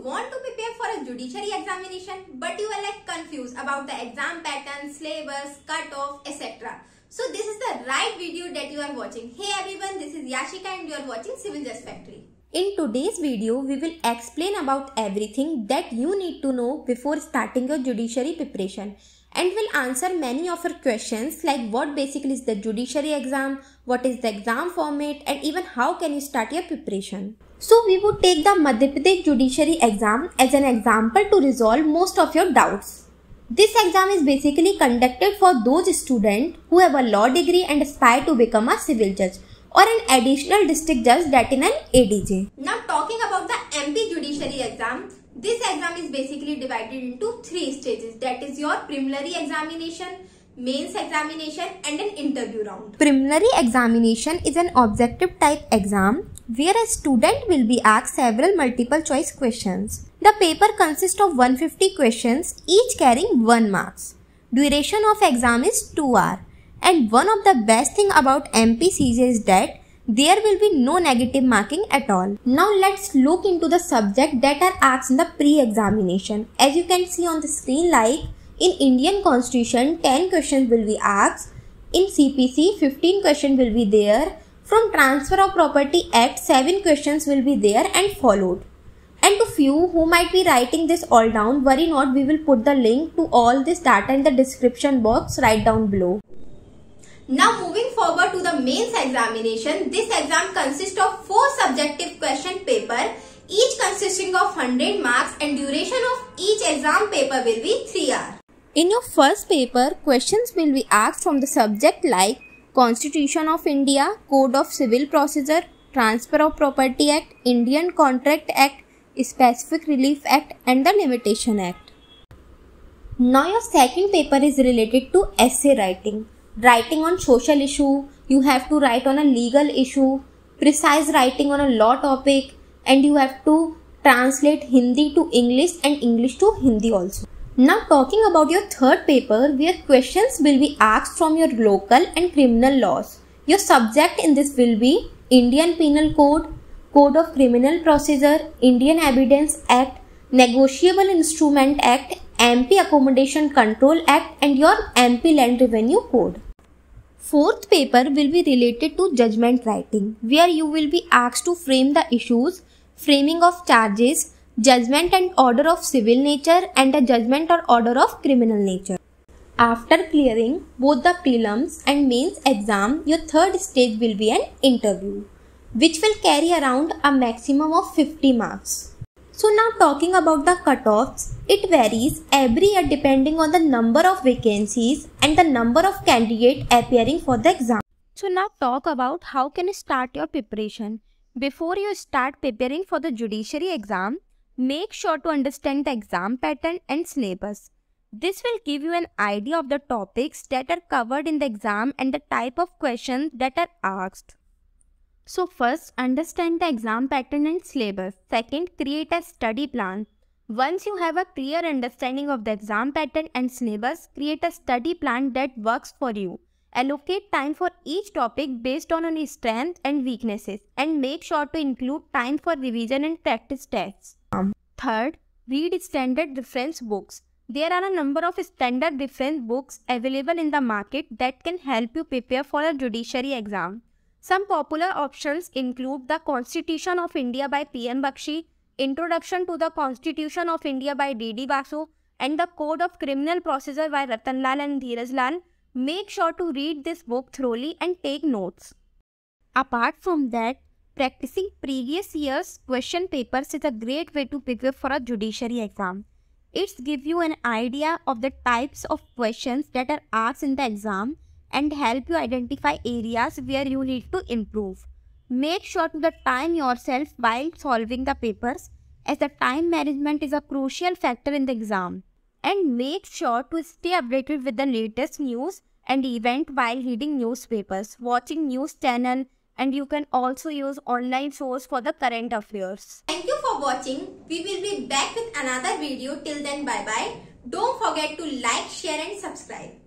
want to prepare for a judiciary examination but you are like confused about the exam pattern, syllabus, cutoff, etc. So this is the right video that you are watching. Hey everyone, this is Yashika and you are watching Civil Judge Factory. In today's video, we will explain about everything that you need to know before starting your judiciary preparation and will answer many of your questions like what basically is the judiciary exam, what is the exam format and even how can you start your preparation. So we would take the Madhya Pradesh judiciary exam as an example to resolve most of your doubts. This exam is basically conducted for those students who have a law degree and aspire to become a civil judge or an additional district judge that in an ADJ. Now talking about the MP judiciary exam, this exam is basically divided into three stages that is your preliminary examination, mains examination and an interview round. Preliminary examination is an objective type exam where a student will be asked several multiple choice questions. The paper consists of 150 questions each carrying 1 marks. Duration of exam is 2 hours. And one of the best thing about MPCJ is that there will be no negative marking at all. Now let's look into the subject that are asked in the pre-examination. As you can see on the screen like in Indian constitution 10 questions will be asked. In CPC 15 questions will be there. From transfer of property act 7 questions will be there and followed. And to few who might be writing this all down, worry not, we will put the link to all this data in the description box right down below. Now moving forward to the mains examination, this exam consists of 4 subjective question paper, each consisting of 100 marks and duration of each exam paper will be 3 hours. In your first paper, questions will be asked from the subject like Constitution of India, Code of Civil Procedure, Transfer of Property Act, Indian Contract Act, Specific Relief Act and the Limitation Act. Now your second paper is related to essay writing writing on social issue, you have to write on a legal issue, precise writing on a law topic, and you have to translate Hindi to English and English to Hindi also. Now talking about your third paper where questions will be asked from your local and criminal laws. Your subject in this will be Indian Penal Code, Code of Criminal Procedure, Indian Evidence Act, Negotiable Instrument Act, MP Accommodation Control Act and your MP Land Revenue Code. Fourth paper will be related to judgment writing, where you will be asked to frame the issues, framing of charges, judgment and order of civil nature and a judgment or order of criminal nature. After clearing both the prelims and mains exam, your third stage will be an interview, which will carry around a maximum of 50 marks. So now talking about the cutoffs, it varies every year depending on the number of vacancies and the number of candidates appearing for the exam. So now talk about how can you start your preparation. Before you start preparing for the judiciary exam, make sure to understand the exam pattern and syllabus. This will give you an idea of the topics that are covered in the exam and the type of questions that are asked. So first, understand the exam pattern and syllabus. Second, create a study plan. Once you have a clear understanding of the exam pattern and syllabus, create a study plan that works for you. Allocate time for each topic based on your strengths and weaknesses and make sure to include time for revision and practice tests. Third, read standard reference books. There are a number of standard reference books available in the market that can help you prepare for a judiciary exam. Some popular options include the Constitution of India by P.M. Bakshi, Introduction to the Constitution of India by D.D. Basu, and the Code of Criminal Procedure by Ratan Lal and Dheeraj Lal. Make sure to read this book thoroughly and take notes. Apart from that, practicing previous year's question papers is a great way to prepare for a judiciary exam. It gives you an idea of the types of questions that are asked in the exam and help you identify areas where you need to improve. Make sure to the time yourself while solving the papers as the time management is a crucial factor in the exam. And make sure to stay updated with the latest news and event while reading newspapers, watching news channel and you can also use online source for the current affairs. Thank you for watching. We will be back with another video. Till then bye bye. Don't forget to like, share and subscribe.